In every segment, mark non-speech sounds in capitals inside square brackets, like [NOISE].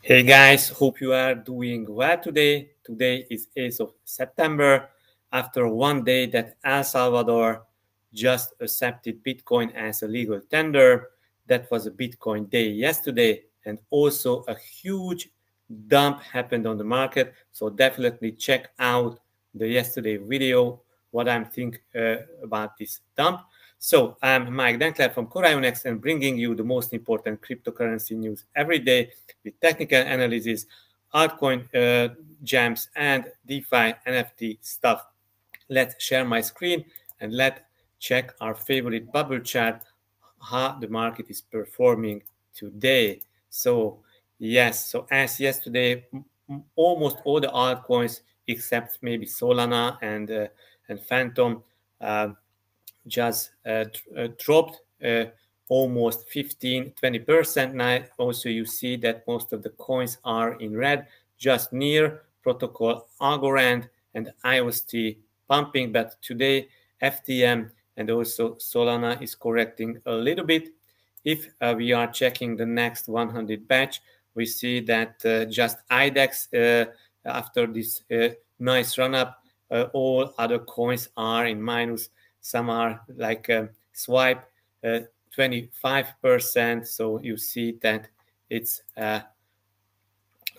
Hey guys, hope you are doing well today. Today is 8th of September. After one day that El Salvador just accepted Bitcoin as a legal tender, that was a Bitcoin day yesterday, and also a huge dump happened on the market. So definitely check out the yesterday video what I'm think uh, about this dump. So I'm Mike Denkler from CorionX and bringing you the most important cryptocurrency news every day with technical analysis, altcoin uh, gems, and DeFi NFT stuff. Let's share my screen and let's check our favorite bubble chart, how the market is performing today. So yes, so as yesterday, almost all the altcoins except maybe Solana and uh, and Fantom. uh, just uh, uh, dropped almost 15 20% now also you see that most of the coins are in red just near protocol algorand and iost pumping. But today ftm and also solana is correcting a little bit. If uh, we are checking the next 100 batch we see that uh, just IDEX uh, after this nice run up all other coins are in minus some are like uh, swipe uh, 25%. So you see that it's uh,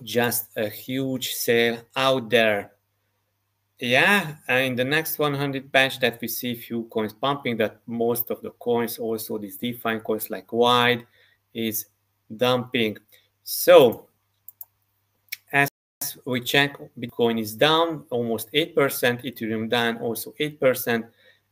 just a huge sale out there. Yeah, in the next 100 batch that we see few coins pumping that most of the coins also these defined coins like wide is dumping. So as we check Bitcoin is down almost 8%, Ethereum down also 8%,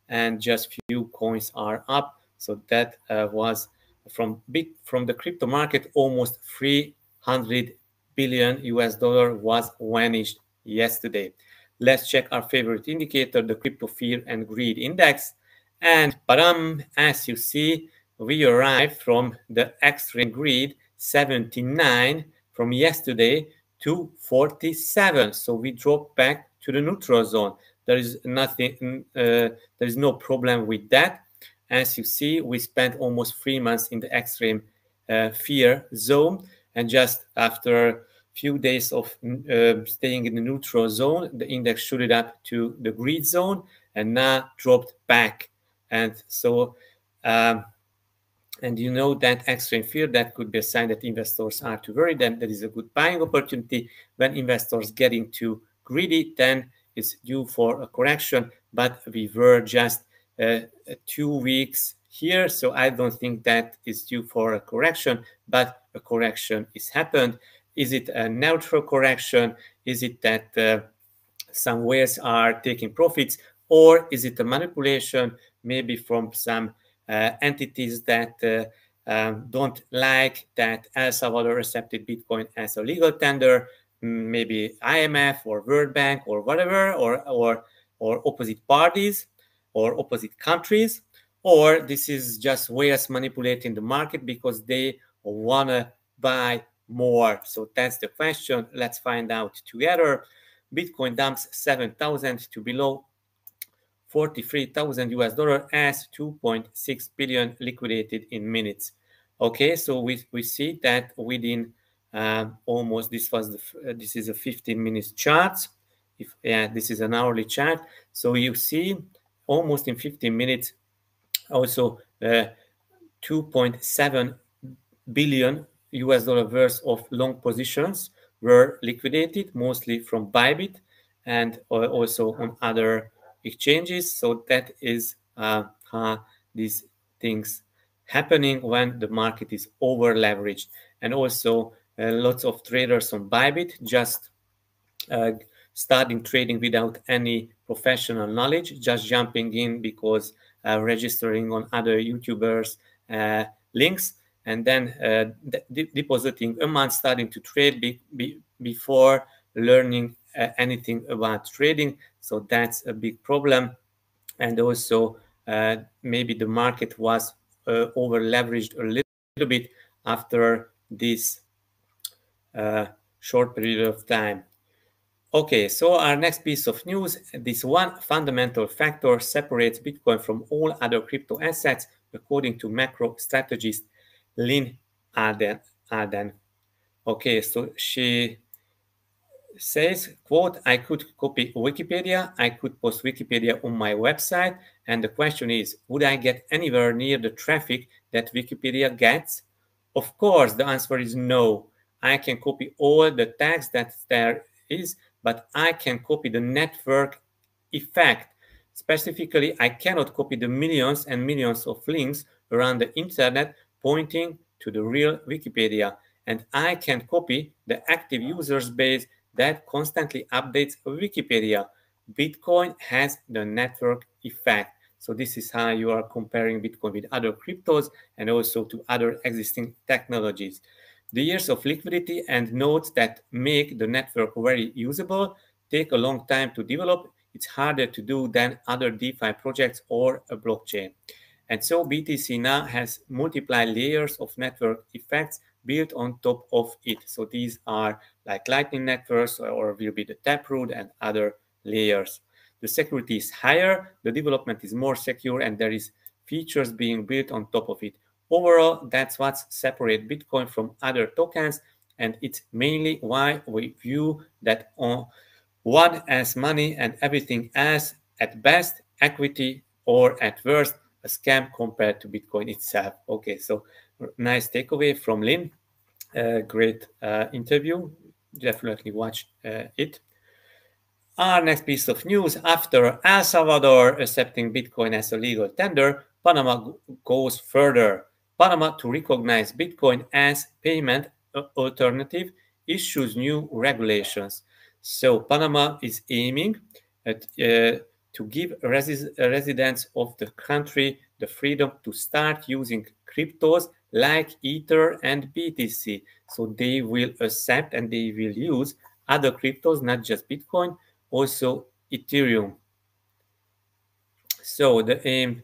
and just few coins are up. So that uh, was from big from the crypto market, almost 300 billion US dollar was vanished yesterday. Let's check our favorite indicator, the crypto fear and greed index. And param, as you see, we arrived from the extreme greed 79 from yesterday to 47. So we dropped back to the neutral zone. There is nothing, uh, there is no problem with that. As you see, we spent almost three months in the extreme uh, fear zone. And just after a few days of uh, staying in the neutral zone, the index shooted up to the greed zone and now dropped back. And so, um, and you know that extreme fear that could be a sign that investors are too worried then there is a good buying opportunity when investors get into greedy then is due for a correction, but we were just uh, two weeks here. So I don't think that is due for a correction, but a correction is happened. Is it a neutral correction? Is it that uh, some whales are taking profits? Or is it a manipulation, maybe from some uh, entities that uh, um, don't like that El Salvador accepted Bitcoin as a legal tender? Maybe IMF or World Bank or whatever, or or or opposite parties or opposite countries, or this is just ways manipulating the market because they wanna buy more. So that's the question. Let's find out together. Bitcoin dumps 7,000 to below 43,000 US dollar as 2.6 billion liquidated in minutes. Okay, so we, we see that within uh, almost this was the uh, this is a 15 minutes chart. If yeah this is an hourly chart. So you see almost in 15 minutes also uh, 2.7 billion us dollar worth of long positions were liquidated mostly from bybit and uh, also on other exchanges. So that is uh, how these things happening when the market is over leveraged and also lots of traders on Bybit just uh, starting trading without any professional knowledge, just jumping in because uh, registering on other YouTubers links and then uh, de depositing amount starting to trade be be before learning uh, anything about trading. So that's a big problem. And also uh, maybe the market was over leveraged a little bit after this short period of time. Okay, so our next piece of news, this one fundamental factor separates Bitcoin from all other crypto assets, according to macro strategist Lyn Alden. Alden. Okay, so she says, quote, I could copy Wikipedia, I could post Wikipedia on my website, and the question is, would I get anywhere near the traffic that Wikipedia gets? Of course, the answer is no. I can copy all the text that there is, but I can copy the network effect. Specifically, I cannot copy the millions and millions of links around the internet pointing to the real Wikipedia. And I can copy the active users base that constantly updates Wikipedia. Bitcoin has the network effect. So this is how you are comparing Bitcoin with other cryptos and also to other existing technologies. The years of liquidity and nodes that make the network very usable take a long time to develop. It's harder to do than other DeFi projects or a blockchain. And so BTC now has multiplied layers of network effects built on top of it. So these are like Lightning networks or will be the Taproot and other layers. The security is higher, the development is more secure, and there is features being built on top of it. Overall, that's what separates Bitcoin from other tokens, and it's mainly why we view that on one as money and everything as at best equity or at worst a scam compared to Bitcoin itself. Okay, so nice takeaway from Lyn. Uh, great uh, interview. Definitely watch uh, it. Our next piece of news after El Salvador accepting Bitcoin as a legal tender, Panama goes further. Panama to recognize Bitcoin as payment alternative issues new regulations. So Panama is aiming at, uh, to give resi residents of the country the freedom to start using cryptos like Ether and BTC. So they will accept and they will use other cryptos, not just Bitcoin, also Ethereum. So the aim,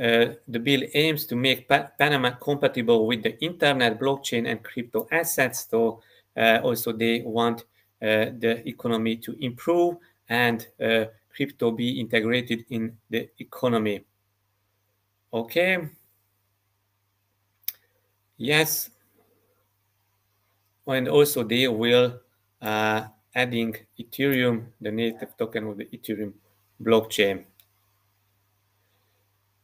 uh, the bill aims to make pa Panama compatible with the internet, blockchain, and crypto assets. So uh, also they want uh, the economy to improve and uh, crypto be integrated in the economy. Okay. Yes. And also they will uh, adding Ethereum, the native token of the Ethereum blockchain.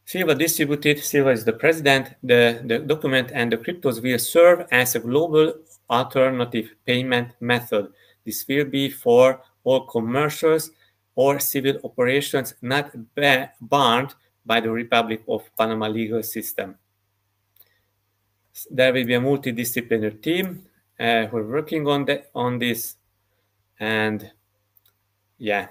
Silva distributed, Silva is the president, the, the document and the cryptos will serve as a global alternative payment method. This will be for all commercials or civil operations not banned by the Republic of Panama legal system. There will be a multidisciplinary team uh, who are working on, that, on this and yeah.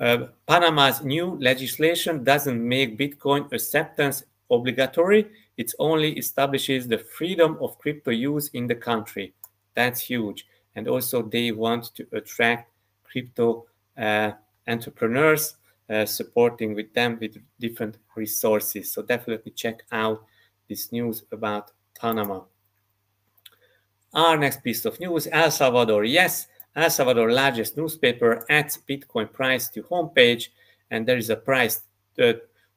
Uh, Panama's new legislation doesn't make Bitcoin acceptance obligatory. It only establishes the freedom of crypto use in the country. That's huge. And also, they want to attract crypto uh, entrepreneurs, uh, supporting with them with different resources. So definitely check out this news about Panama. Our next piece of news, El Salvador. Yes, El Salvador largest newspaper adds Bitcoin price to homepage, and there is a price uh,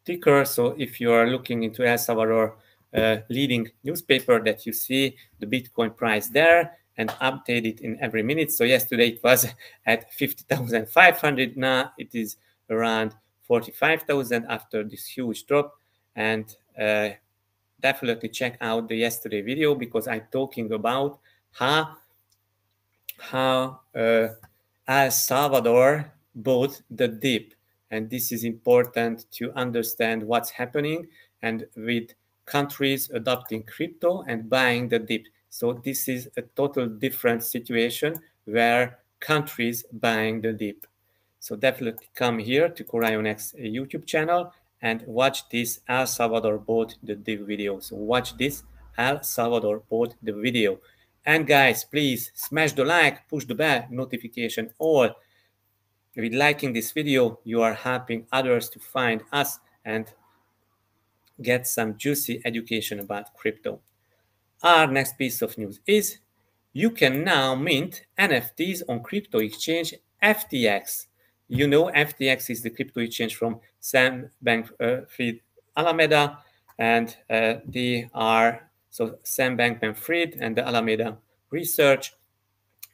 ticker. So if you are looking into El Salvador uh, leading newspaper, that you see the Bitcoin price there and update it in every minute. So yesterday it was [LAUGHS] at 50,500. Now it is around 45,000 after this huge drop. And uh, definitely check out the yesterday video because I'm talking about how how uh, El Salvador bought the dip, and this is important to understand what's happening and with countries adopting crypto and buying the dip. So this is a total different situation where countries buying the dip. So definitely come here to CorionX YouTube channel and watch this El Salvador bought the dip video. So watch this El Salvador bought the video. And guys, please smash the like, push the bell notification all. With liking this video, you are helping others to find us and get some juicy education about crypto. Our next piece of news is you can now mint NFTs on crypto exchange FTX. You know FTX is the crypto exchange from Sam Bankman-Fried Alameda, and uh, they are So Sam Bankman-Fried and the Alameda Research,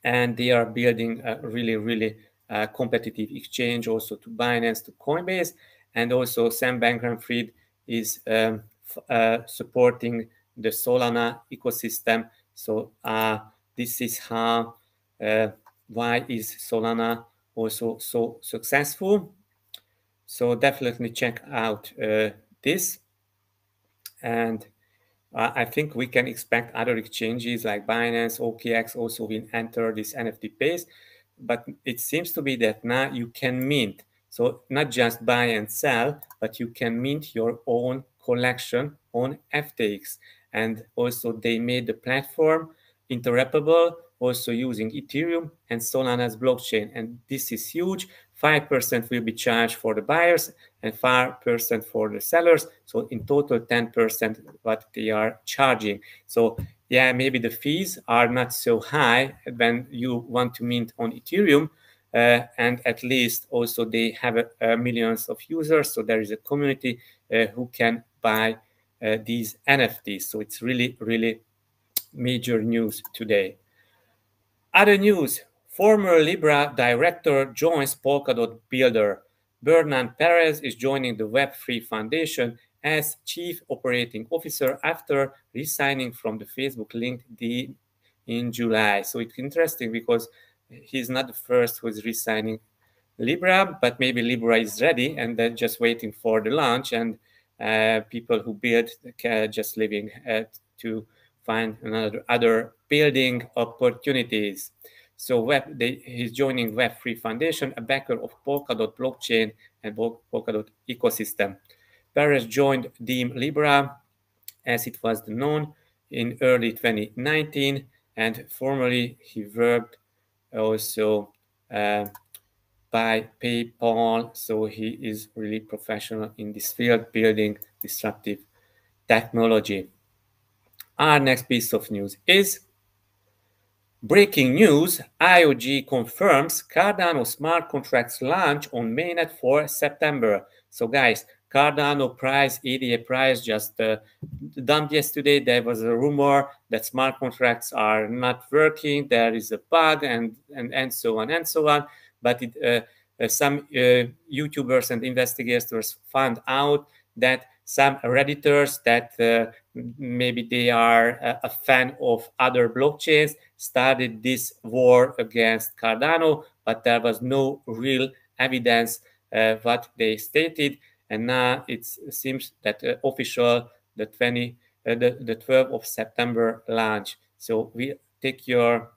and they are building a really, really uh, competitive exchange also to Binance, to Coinbase, and also Sam Bankman-Fried is um, uh, supporting the Solana ecosystem. So uh, this is how uh, why is Solana also so successful. So definitely check out uh, this. And Uh, I think we can expect other exchanges like Binance, OKX also will enter this NFT space. But it seems to be that now you can mint. So not just buy and sell, but you can mint your own collection on FTX. And also they made the platform interoperable also using Ethereum and Solana's blockchain. And this is huge. 5% will be charged for the buyers and 5% for the sellers. So in total, 10% what they are charging. So yeah, maybe the fees are not so high when you want to mint on Ethereum. Uh, and at least also they have uh, millions of users. So there is a community uh, who can buy uh, these NFTs. So it's really, really major news today. Other news, former Libra director joins Polkadot Builder. Bertrand Perez is joining the Web3 Foundation as chief operating officer after resigning from the Facebook LinkedIn in July. So it's interesting because he's not the first who is resigning Libra, but maybe Libra is ready and they're just waiting for the launch and uh, people who build just living uh, to find another other building opportunities. So web, they, he's joining Web3 Foundation, a backer of Polkadot blockchain and Polkadot ecosystem. Perez joined Diem Libra, as it was known, in early 2019, and formerly he worked also uh, by PayPal. So he is really professional in this field, building disruptive technology. Our next piece of news is breaking news. IOG confirms Cardano smart contracts launch on mainnet for September. So guys, Cardano price, ADA price just uh, dumped yesterday. There was a rumor that smart contracts are not working. There is a bug and, and, and so on and so on. But it, uh, uh, some uh, YouTubers and investigators found out that some redditors that uh, maybe they are a, a, fan of other blockchains started this war against cardano but there was no real evidence uh, what they stated. And now it seems that uh, official the 20 uh, the, the 12th of september launch. So we take your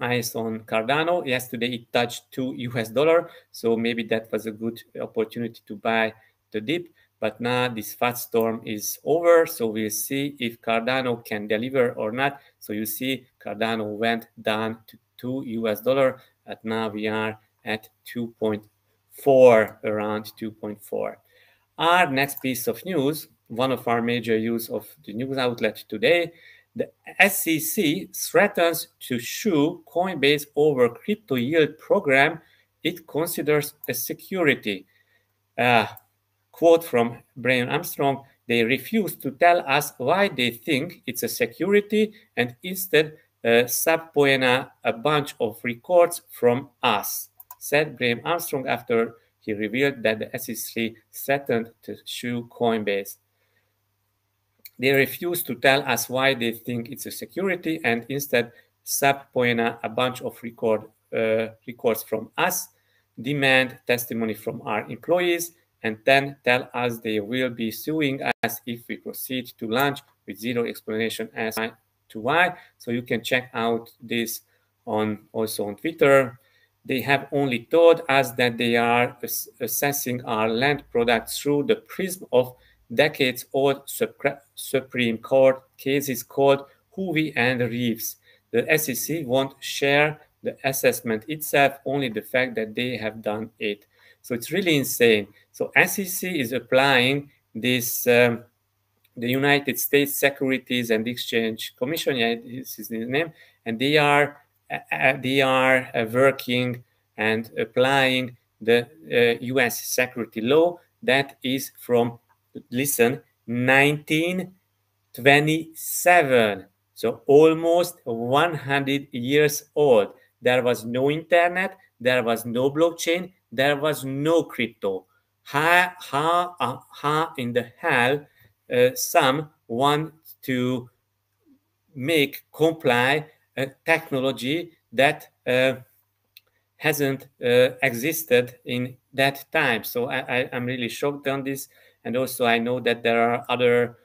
eyes on cardano. Yesterday it touched 2 us dollar so maybe that was a good opportunity to buy the dip but now this FUD storm is over, so we'll see if Cardano can deliver or not. So you see Cardano went down to 2 US dollar, and now we are at 2.4, around 2.4. Our next piece of news, one of our major use of the news outlet today, the SEC threatens to sue Coinbase over crypto yield program it considers a security. Uh, quote from Brian Armstrong, they refuse to tell us why they think it's a security and instead uh, subpoena a bunch of records from us, said Brian Armstrong after he revealed that the SEC threatened to sue Coinbase. They refuse to tell us why they think it's a security and instead subpoena a bunch of record, uh, records from us, demand testimony from our employees, and then tell us they will be suing us if we proceed to launch with zero explanation as to why. So you can check out this on also on Twitter. They have only told us that they are assessing our Lend product through the prism of decades-old Supreme Court cases called Howey and Reves. The SEC won't share the assessment itself, only the fact that they have done it. So it's really insane. So SEC is applying this, um, the United States Securities and Exchange Commission, yeah, this is the name, and they are uh, uh they are uh, working and applying the uh, U.S. security law that is from listen 1927. So almost 100 years old. There was no internet, there was no blockchain, there was no crypto. How, how, uh, how in the hell uh, some want to make comply a technology that uh, hasn't uh, existed in that time. So I, I, am really shocked on this. And also I know that there are other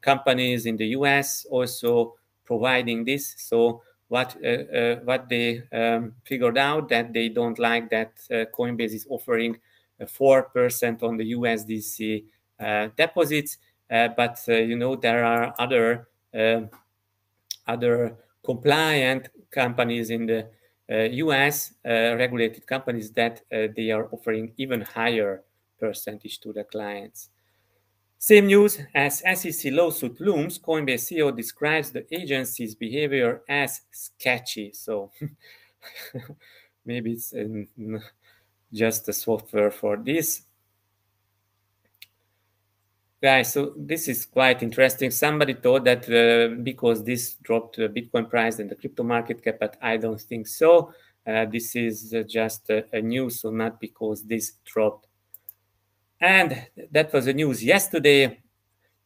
companies in the US also providing this. So what uh, uh, what they um, figured out that they don't like that uh, Coinbase is offering four percent on the USDC uh, deposits, uh, but uh, you know there are other other compliant companies in the US regulated companies that they are offering even higher percentage to the clients. Same news as SEC lawsuit looms, Coinbase CEO describes the agency's behavior as sketchy. So [LAUGHS] maybe it's um, just a software for this. Guys, so this is quite interesting. Somebody thought that uh, because this dropped the Bitcoin price and the crypto market cap, but I don't think so. Uh, this is uh, just a, a news, so not because this dropped and that was the news yesterday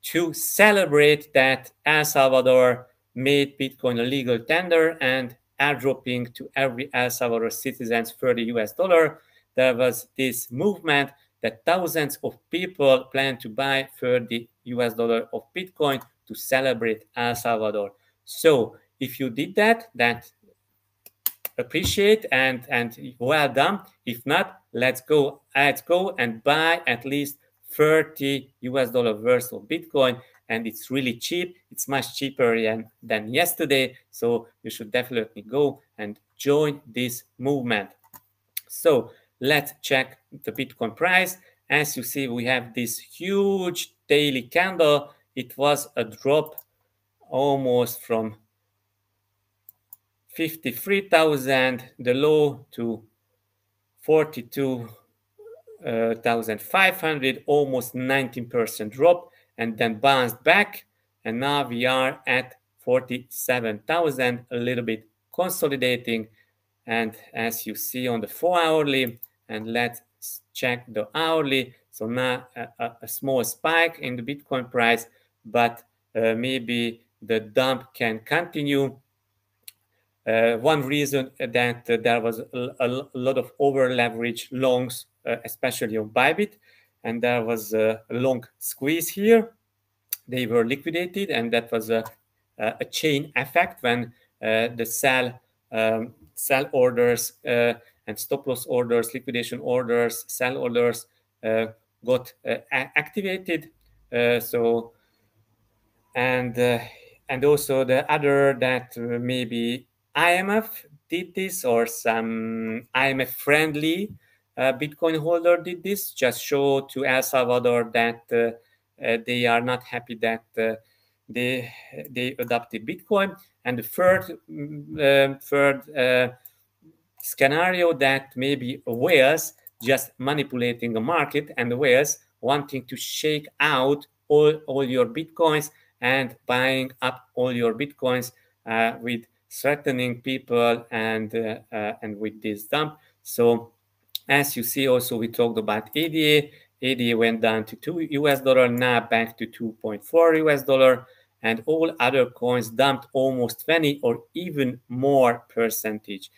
to celebrate that El Salvador made Bitcoin a legal tender and airdropping to every El Salvador citizens 30 US dollar. There was this movement that thousands of people plan to buy 30 US dollar of Bitcoin to celebrate El Salvador. So if you did that, that appreciate and and well done. If not, let's go let's go and buy at least 30 US dollar worth of Bitcoin. And it's really cheap. It's much cheaper than, than yesterday. So you should definitely go and join this movement. So let's check the Bitcoin price. As you see, we have this huge daily candle. It was a drop almost from 53,000, the low to 42,500, almost 19% drop, and then bounced back. And now we are at 47,000, a little bit consolidating. And as you see on the four hourly, and let's check the hourly. So now a, a small spike in the Bitcoin price, but uh, maybe the dump can continue uh, one reason that uh, there was a, a, lot of over leverage longs, uh, especially on Bybit, and there was a long squeeze here. They were liquidated, and that was a, a chain effect when uh, the sell um, sell orders uh, and stop loss orders, liquidation orders, sell orders uh, got activated. so and and also the other that maybe IMF did this or some IMF friendly uh, Bitcoin holder did this, just show to El Salvador that uh, uh, they are not happy that uh, they they adopted Bitcoin. And the third mm, third uh, scenario that maybe whales just manipulating the market and whales wanting to shake out all, all your bitcoins and buying up all your bitcoins uh, with threatening people and uh, uh, and with this dump. So as you see, also we talked about ADA. ADA went down to two US dollar, now back to 2.4 US dollar, and all other coins dumped almost 20 or even more percentage.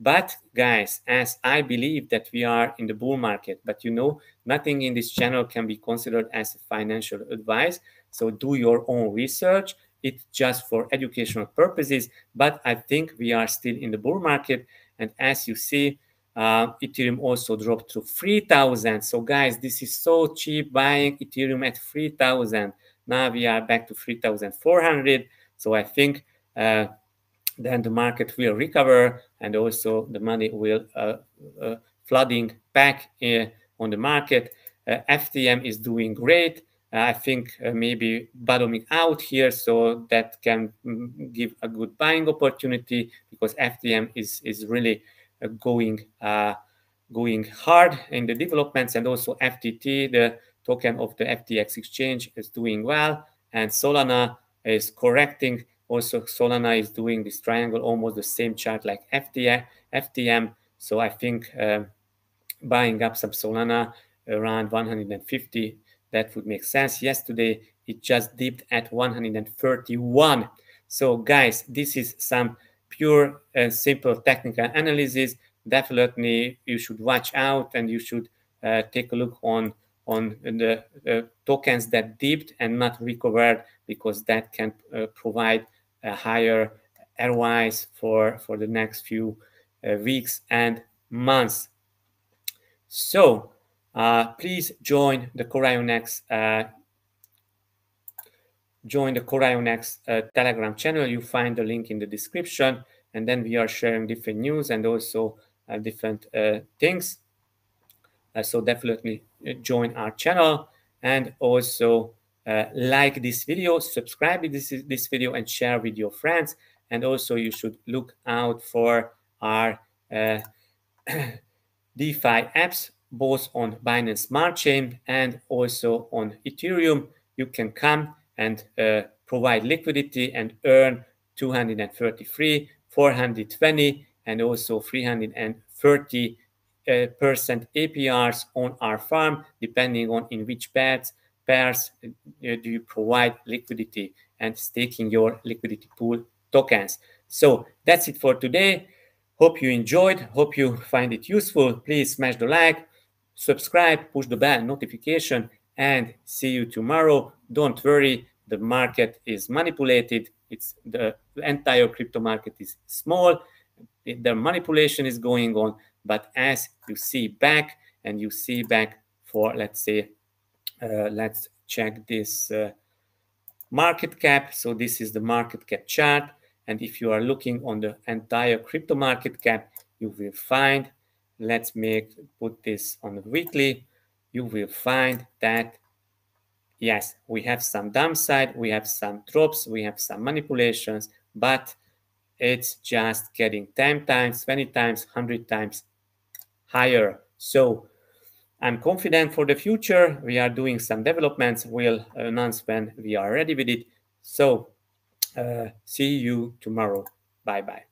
But guys, as I believe that we are in the bull market, but you know, nothing in this channel can be considered as financial advice. So do your own research it's just for educational purposes. But I think we are still in the bull market. And as you see, uh, Ethereum also dropped to 3,000. So guys, this is so cheap buying Ethereum at 3,000. Now we are back to 3,400. So I think uh, then the market will recover and also the money will uh, uh flooding back uh, on the market. FTM is doing great. I think maybe bottoming out here, so that can mm, give a good buying opportunity because FTM is is really going uh, going hard in the developments, and also FTT, the token of the FTX exchange, is doing well, and Solana is correcting. Also, Solana is doing this triangle, almost the same chart like FTM. So I think um, buying up some Solana around 150, that would make sense. Yesterday, it just dipped at 131. So guys, this is some pure and simple technical analysis. Definitely you should watch out and you should uh, take a look on on the uh, tokens that dipped and not recovered because that can uh, provide higher ROIs for, for the next few uh, weeks and months. So uh, please join the CorionX uh, join the CorionX uh, Telegram channel. You find the link in the description, and then we are sharing different news and also uh, different uh, things. So definitely join our channel and also uh, like this video, subscribe to this, this video and share with your friends. And also you should look out for our [CLEARS THROAT] DeFi apps, both on Binance Smart Chain and also on Ethereum. You can come and uh, provide liquidity and earn 233, 420, and also 330 uh, percent APRs on our farm, depending on in which pairs pairs uh, do you provide liquidity and staking your liquidity pool tokens. So that's it for today. Hope you enjoyed. Hope you find it useful. Please smash the like, subscribe, push the bell notification, and see you tomorrow. Don't worry, the market is manipulated. It's the entire crypto market is small. The manipulation is going on, but as you see back and you see back for let's say, let's check this uh, market cap. So this is the market cap chart. And if you are looking on the entire crypto market cap, you will find let's make put this on the weekly you will find that yes we have some downside we have some drops we have some manipulations but it's just getting 10 times 20 times 100 times higher so i'm confident for the future. We are doing some developments. We'll announce when we are ready with it. So uh, see you tomorrow. Bye bye